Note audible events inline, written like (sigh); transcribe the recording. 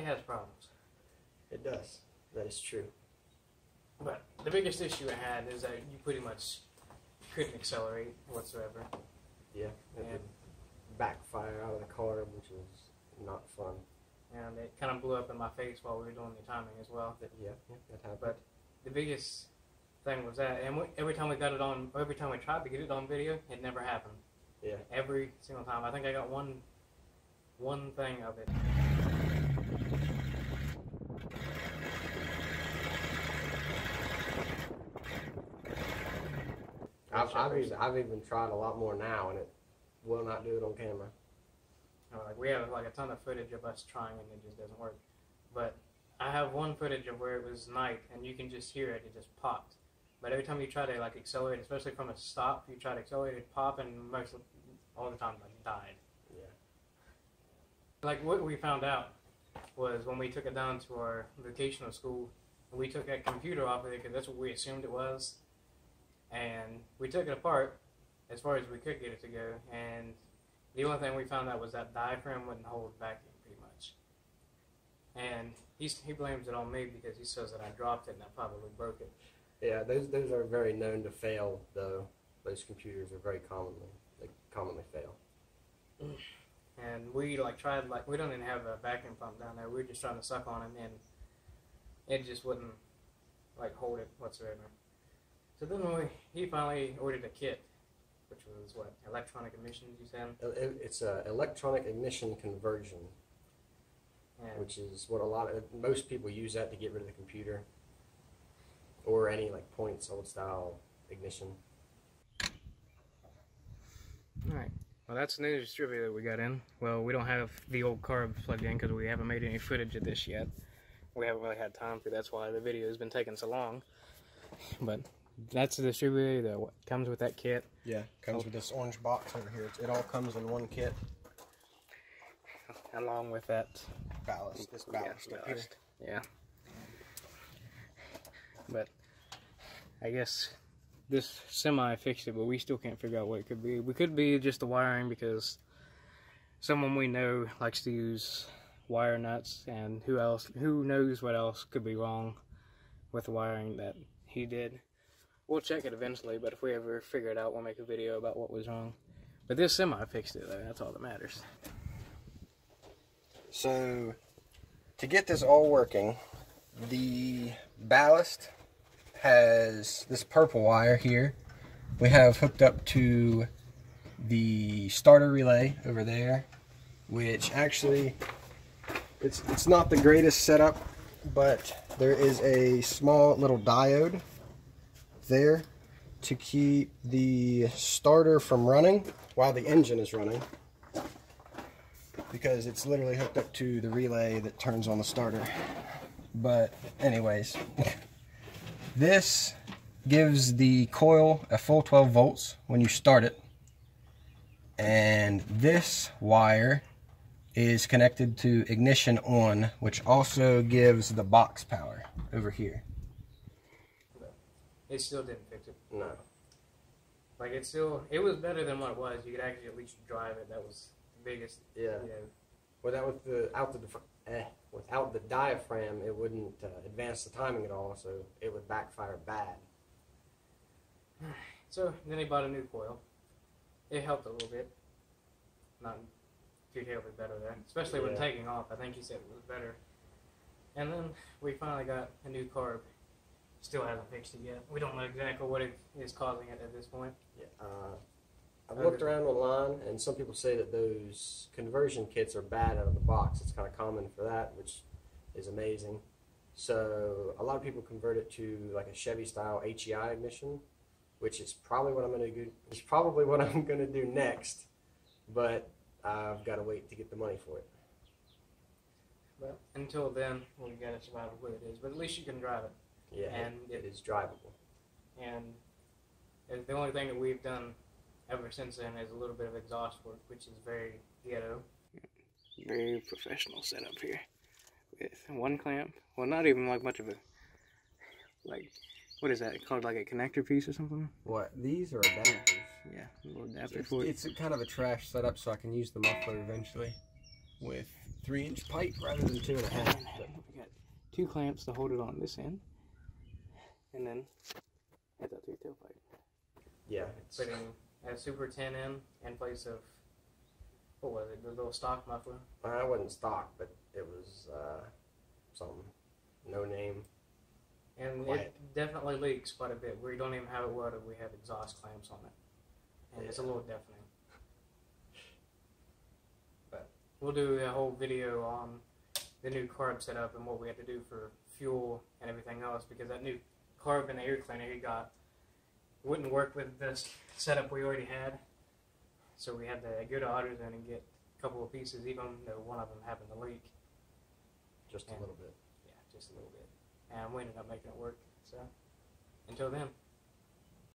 it has problems. It does. That is true. But the biggest issue I had is that you pretty much couldn't accelerate whatsoever. Yeah. It Yeah. would backfire out of the car, which was not fun. And it kind of blew up in my face while we were doing the timing as well. But yeah, yeah, that happened. But the biggest thing was that, and we, every time we got it on, every time we tried to get it on video, it never happened. yeah. Every single time. I think I got one, one thing of it. I've, I've, even, I've even tried a lot more now, and it will not do it on camera. Uh, like we have like a ton of footage of us trying and it just doesn't work. But I have one footage of where it was night and you can just hear it. It just popped. But every time you try to like accelerate, especially from a stop, you try to accelerate, it pop and most of, all the time like died. Yeah. Like what we found out was when we took it down to our vocational school, we took that computer off of it because that's what we assumed it was, and we took it apart as far as we could get it to go, and the only thing we found out was that diaphragm wouldn't hold vacuum pretty much. And he's, he blames it on me because he says that I dropped it and I probably broke it. Yeah, those those are very known to fail, though. Those computers are very commonly they commonly fail. Mm. And we like tried like we don't even have a vacuum pump down there. We were just trying to suck on it and it just wouldn't like hold it whatsoever. So then we he finally ordered a kit, which was what electronic emissions you said, Uh, It's a electronic ignition conversion, and which is what a lot of most people use that to get rid of the computer or any like points old style ignition. all right. Well, that's the new distributor that we got in. Well, we don't have the old carb plugged in because we haven't made any footage of this yet. We haven't really had time to. That's why the video has been taking so long. But that's the distributor that comes with that kit. Yeah, comes with this orange box over here. It all comes in one kit. along with that Ballast. This ballast here. ballast. Yeah. But I guess this semi fixed it, but we still can't figure out what it could be. We could be just the wiring because someone we know likes to use wire nuts, and who else? Who knows what else could be wrong with the wiring that he did? We'll check it eventually, but if we ever figure it out, we'll make a video about what was wrong. But this semi fixed it, though. That's all that matters. So, to get this all working, the ballast has this purple wire here. We have hooked up to the starter relay over there, which actually it's it's not the greatest setup, but there is a small little diode there to keep the starter from running while the engine is running because it's literally hooked up to the relay that turns on the starter. But anyways, (laughs) this gives the coil a full 12 volts when you start it. And this wire is connected to ignition on, which also gives the box power over here. It still didn't fix it. No. Like it still, it was better than what it was. You could actually at least drive it. That was the biggest, Yeah. you know. Without with the out the dif- eh, without the diaphragm, it wouldn't uh, advance the timing at all, so it would backfire bad. (sighs) So then he bought a new coil. It helped a little bit. Not too terribly better there, especially when Yeah. taking off. I think he said it was better. And then we finally got a new carb. Still hasn't fixed it yet. We don't know exactly what it is causing it at this point. Yeah, uh, I've looked around online, and some people say that those conversion kits are bad out of the box. It's kind of common for that, which is amazing. So a lot of people convert it to like a Chevy style HEI ignition, which is probably what I'm going to do. It's probably what (laughs) I'm going to do next, but I've got to wait to get the money for it. But until then, we gotta survive with what it is. But at least you can drive it. Yeah, And it, it is drivable. And and the only thing that we've done ever since then is a little bit of exhaust work, which is very ghetto. Very professional setup here. With one clamp. Well, not even like much of a, like, what is that called? Like a connector piece or something? What these are adapters. Yeah, a little adapter It's, for it. it's kind of a trash setup, so I can use the muffler eventually with three inch pipe rather than two and a half. But we got two clamps to hold it on this end, and then heads out to your tailpipe. yeah, it's, Putting a Super 10 in place of what was it? The little stock muffler. I wasn't stock, but it was uh, something no name. And Quiet. it definitely leaks quite a bit. We don't even have it welded. We have exhaust clamps on it, and it's a little deafening. But- we'll do a whole video on the new carb setup and what we had to do for fuel and everything else because that new carb and the air cleaner he got wouldn't work with this setup we already had. So we had to go to AutoZone and get a couple of pieces, even though one of them happened to leak. Just a little bit. Yeah, just a little bit. And we ended up making it work. So until then.